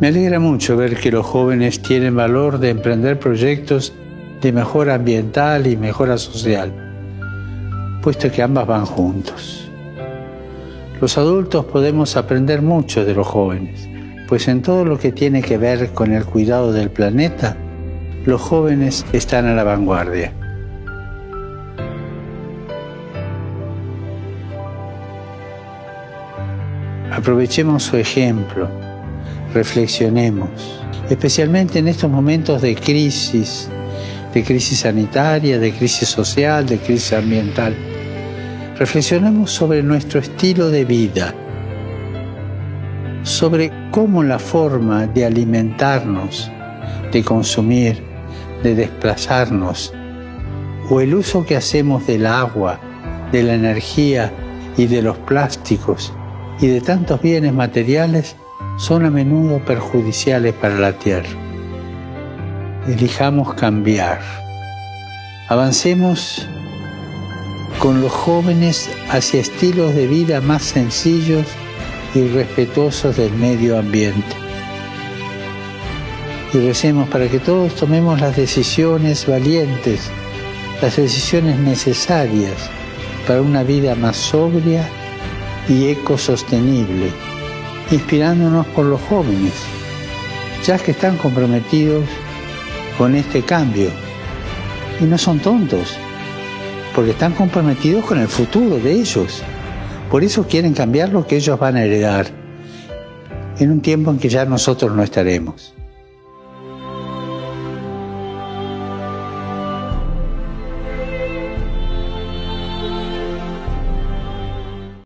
Me alegra mucho ver que los jóvenes tienen valor de emprender proyectos de mejora ambiental y mejora social, puesto que ambas van juntos. Los adultos podemos aprender mucho de los jóvenes, pues en todo lo que tiene que ver con el cuidado del planeta, los jóvenes están a la vanguardia. Aprovechemos su ejemplo, reflexionemos, especialmente en estos momentos de crisis, de crisis sanitaria, de crisis social, de crisis ambiental. Reflexionemos sobre nuestro estilo de vida, sobre cómo la forma de alimentarnos, de consumir, de desplazarnos, o el uso que hacemos del agua, de la energía y de los plásticos y de tantos bienes materiales son a menudo perjudiciales para la tierra. Elijamos cambiar. Avancemos con los jóvenes hacia estilos de vida más sencillos y respetuosos del medio ambiente. Y recemos para que todos tomemos las decisiones valientes, las decisiones necesarias para una vida más sobria y ecosostenible, inspirándonos por los jóvenes, ya que están comprometidos con este cambio. Y no son tontos, porque están comprometidos con el futuro de ellos. Por eso quieren cambiar lo que ellos van a heredar en un tiempo en que ya nosotros no estaremos.